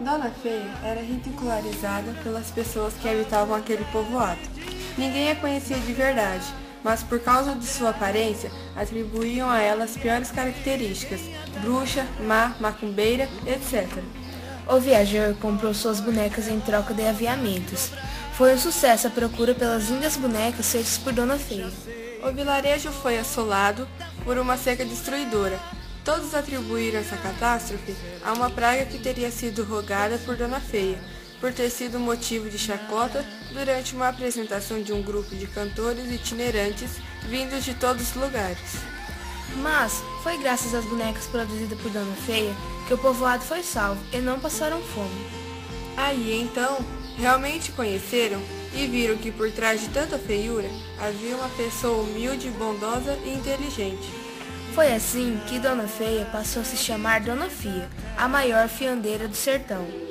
Dona Feia era ridicularizada pelas pessoas que habitavam aquele povoado. Ninguém a conhecia de verdade, mas por causa de sua aparência, atribuíam a ela as piores características, bruxa, má, macumbeira, etc. O viajor comprou suas bonecas em troca de aviamentos. Foi um sucesso a procura pelas lindas bonecas feitas por Dona Feia. O vilarejo foi assolado por uma seca destruidora, Todos atribuíram essa catástrofe a uma praga que teria sido rogada por Dona Feia, por ter sido motivo de chacota durante uma apresentação de um grupo de cantores itinerantes vindos de todos os lugares. Mas foi graças às bonecas produzidas por Dona Feia que o povoado foi salvo e não passaram fome. Aí então, realmente conheceram e viram que por trás de tanta feiura havia uma pessoa humilde, bondosa e inteligente. Foi assim que Dona Feia passou a se chamar Dona Fia, a maior fiandeira do sertão.